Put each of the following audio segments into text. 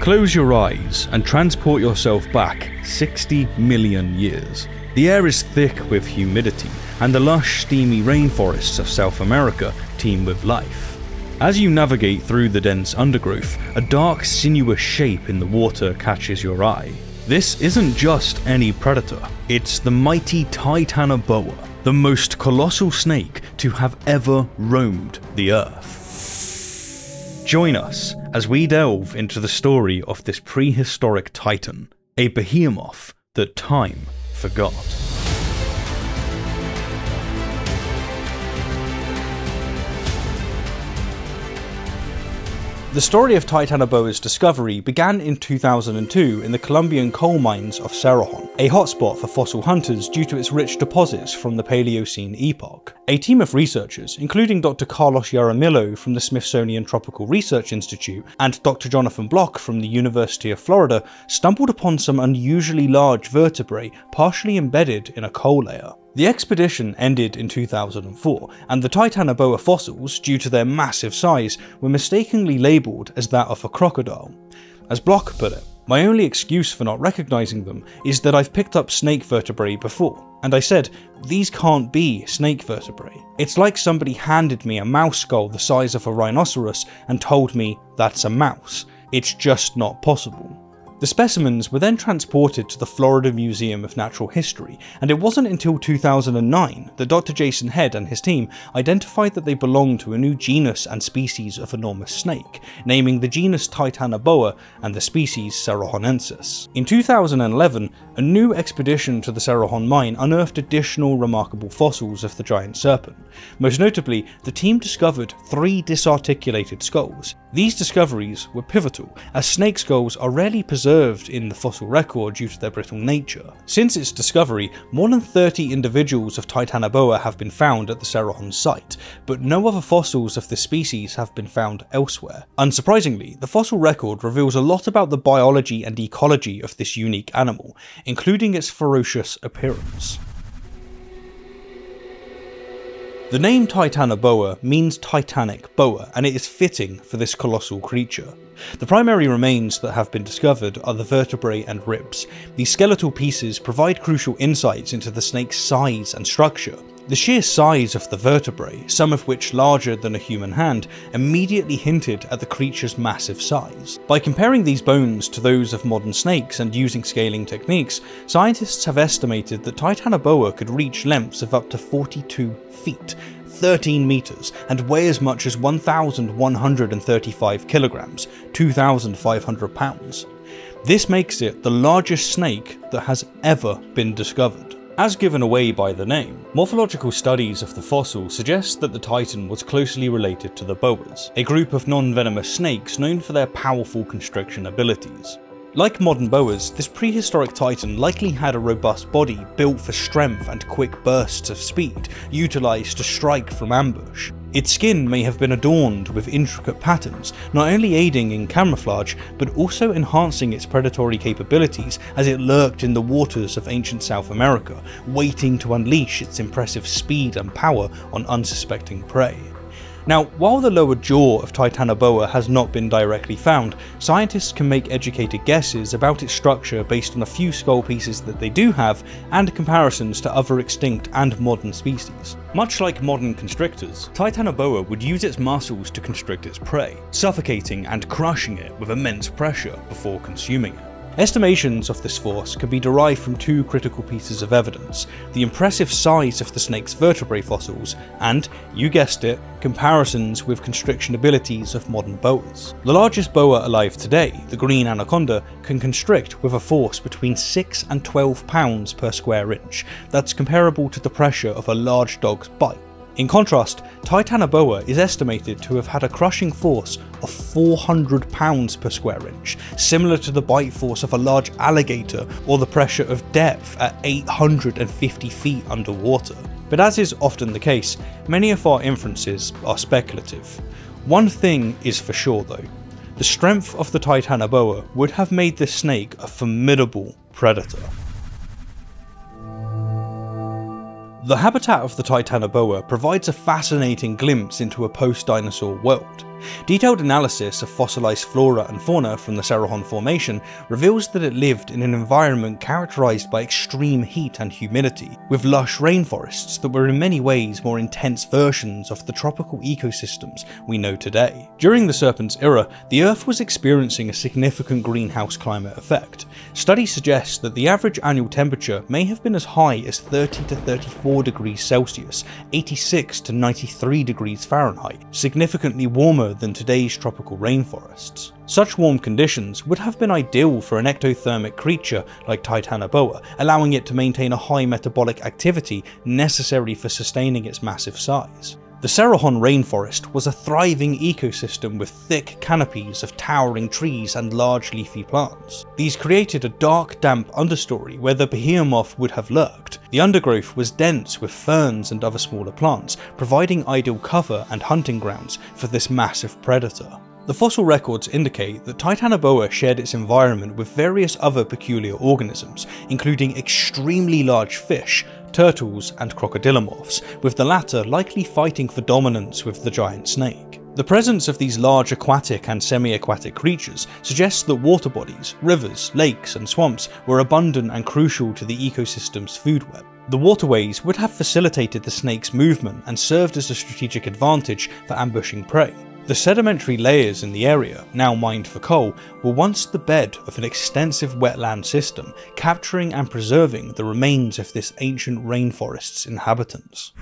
Close your eyes and transport yourself back 60 million years. The air is thick with humidity, and the lush, steamy rainforests of South America teem with life. As you navigate through the dense undergrowth, a dark, sinuous shape in the water catches your eye. This isn't just any predator, it's the mighty Titanoboa, the most colossal snake to have ever roamed the earth. Join us as we delve into the story of this prehistoric titan, a behemoth that time forgot. The story of Titanoboa's discovery began in 2002 in the Colombian coal mines of Cerrejón, a hotspot for fossil hunters due to its rich deposits from the Paleocene epoch. A team of researchers, including Dr. Carlos Jaramillo from the Smithsonian Tropical Research Institute and Dr. Jonathan Bloch from the University of Florida, stumbled upon some unusually large vertebrae partially embedded in a coal layer. The expedition ended in 2004, and the Titanoboa fossils, due to their massive size, were mistakenly labelled as that of a crocodile. As Bloch put it, my only excuse for not recognising them is that I've picked up snake vertebrae before, and I said, these can't be snake vertebrae. It's like somebody handed me a mouse skull the size of a rhinoceros and told me that's a mouse. It's just not possible. The specimens were then transported to the Florida Museum of Natural History, and it wasn't until 2009 that Dr. Jason Head and his team identified that they belonged to a new genus and species of enormous snake, naming the genus Titanoboa and the species Cerrejonensis. In 2011, a new expedition to the Cerrejón mine unearthed additional remarkable fossils of the giant serpent. Most notably, the team discovered three disarticulated skulls. These discoveries were pivotal, as snake skulls are rarely preserved in the fossil record due to their brittle nature. Since its discovery, more than 30 individuals of Titanoboa have been found at the Cerrejón site, but no other fossils of this species have been found elsewhere. Unsurprisingly, the fossil record reveals a lot about the biology and ecology of this unique animal, including its ferocious appearance. The name Titanoboa means titanic boa, and it is fitting for this colossal creature. The primary remains that have been discovered are the vertebrae and ribs. These skeletal pieces provide crucial insights into the snake's size and structure. The sheer size of the vertebrae, some of which larger than a human hand, immediately hinted at the creature's massive size. By comparing these bones to those of modern snakes and using scaling techniques, scientists have estimated that Titanoboa could reach lengths of up to 42 feet, 13 meters, and weigh as much as 1,135 kilograms, 2,500 pounds. This makes it the largest snake that has ever been discovered. As given away by the name, morphological studies of the fossil suggest that the titan was closely related to the boas, a group of non-venomous snakes known for their powerful constriction abilities. Like modern boas, this prehistoric titan likely had a robust body built for strength and quick bursts of speed, utilised to strike from ambush. Its skin may have been adorned with intricate patterns, not only aiding in camouflage, but also enhancing its predatory capabilities as it lurked in the waters of ancient South America, waiting to unleash its impressive speed and power on unsuspecting prey. Now, while the lower jaw of Titanoboa has not been directly found, scientists can make educated guesses about its structure based on a few skull pieces that they do have and comparisons to other extinct and modern species. Much like modern constrictors, Titanoboa would use its muscles to constrict its prey, suffocating and crushing it with immense pressure before consuming it. Estimations of this force can be derived from two critical pieces of evidence the impressive size of the snake's vertebrae fossils, and, you guessed it, comparisons with constriction abilities of modern boas. The largest boa alive today, the green anaconda, can constrict with a force between 6 and 12 pounds per square inch, that's comparable to the pressure of a large dog's bite. In contrast, Titanoboa is estimated to have had a crushing force of 400 pounds per square inch, similar to the bite force of a large alligator or the pressure of depth at 850 feet underwater. But as is often the case, many of our inferences are speculative. One thing is for sure though, the strength of the Titanoboa would have made this snake a formidable predator. The habitat of the Titanoboa provides a fascinating glimpse into a post-dinosaur world. Detailed analysis of fossilized flora and fauna from the Cerrejón Formation reveals that it lived in an environment characterized by extreme heat and humidity, with lush rainforests that were in many ways more intense versions of the tropical ecosystems we know today. During the Serpent's era, the Earth was experiencing a significant greenhouse climate effect. Studies suggest that the average annual temperature may have been as high as 30 to 34 degrees Celsius, 86 to 93 degrees Fahrenheit, significantly warmer than today's tropical rainforests. Such warm conditions would have been ideal for an ectothermic creature like Titanoboa, allowing it to maintain a high metabolic activity necessary for sustaining its massive size. The Cerrejón rainforest was a thriving ecosystem with thick canopies of towering trees and large leafy plants. These created a dark, damp understory where the behemoth would have lurked. The undergrowth was dense with ferns and other smaller plants, providing ideal cover and hunting grounds for this massive predator. The fossil records indicate that Titanoboa shared its environment with various other peculiar organisms, including extremely large fish, turtles, and crocodilomorphs, with the latter likely fighting for dominance with the giant snake. The presence of these large aquatic and semi-aquatic creatures suggests that water bodies, rivers, lakes, and swamps were abundant and crucial to the ecosystem's food web. The waterways would have facilitated the snake's movement and served as a strategic advantage for ambushing prey. The sedimentary layers in the area, now mined for coal, were once the bed of an extensive wetland system, capturing and preserving the remains of this ancient rainforest's inhabitants.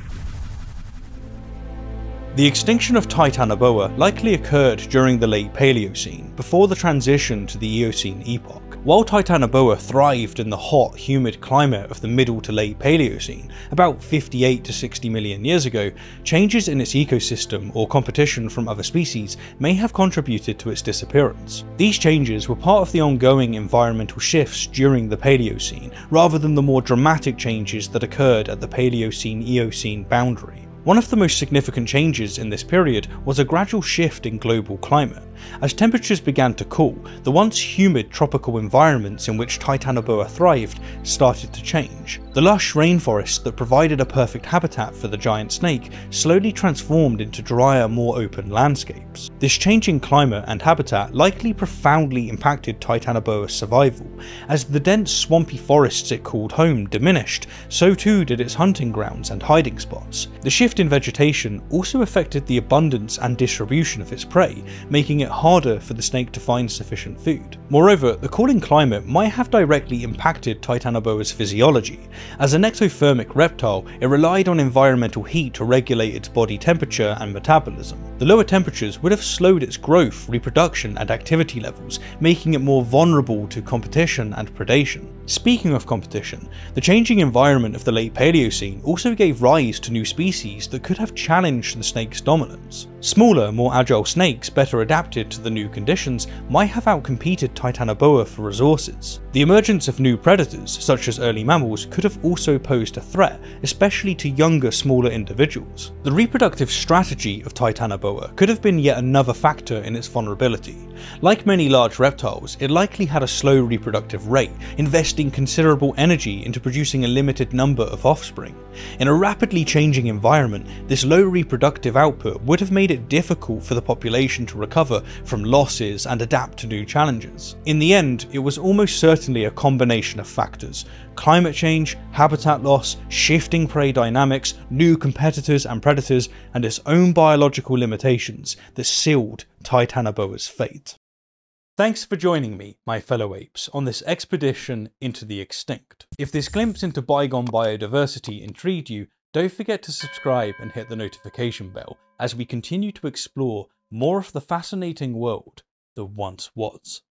The extinction of Titanoboa likely occurred during the late Paleocene, before the transition to the Eocene epoch. While Titanoboa thrived in the hot, humid climate of the middle to late Paleocene, about 58 to 60 million years ago, changes in its ecosystem or competition from other species may have contributed to its disappearance. These changes were part of the ongoing environmental shifts during the Paleocene, rather than the more dramatic changes that occurred at the Paleocene-Eocene boundary. One of the most significant changes in this period was a gradual shift in global climate. As temperatures began to cool, the once humid tropical environments in which Titanoboa thrived started to change. The lush rainforest that provided a perfect habitat for the giant snake slowly transformed into drier, more open landscapes. This changing climate and habitat likely profoundly impacted Titanoboa's survival. As the dense swampy forests it called home diminished, so too did its hunting grounds and hiding spots. The shift in vegetation also affected the abundance and distribution of its prey, making it harder for the snake to find sufficient food. Moreover, the cooling climate might have directly impacted Titanoboa's physiology. As an ectothermic reptile, it relied on environmental heat to regulate its body temperature and metabolism. The lower temperatures would have slowed its growth, reproduction, and activity levels, making it more vulnerable to competition and predation. Speaking of competition, the changing environment of the late Paleocene also gave rise to new species that could have challenged the snake's dominance. Smaller, more agile snakes better adapted to the new conditions might have outcompeted Titanoboa for resources. The emergence of new predators, such as early mammals, could have also posed a threat, especially to younger, smaller individuals. The reproductive strategy of Titanoboa could have been yet another factor in its vulnerability. Like many large reptiles, it likely had a slow reproductive rate, investing considerable energy into producing a limited number of offspring. In a rapidly changing environment, this low reproductive output would have made it difficult for the population to recover from losses and adapt to new challenges. In the end, it was almost certainly a combination of factors climate change, habitat loss, shifting prey dynamics, new competitors and predators, and its own biological limitations that sealed Titanoboa's fate. Thanks for joining me, my fellow apes, on this expedition into the extinct. If this glimpse into bygone biodiversity intrigued you, don't forget to subscribe and hit the notification bell as we continue to explore more of the fascinating world that once was.